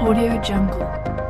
Audio Jungle.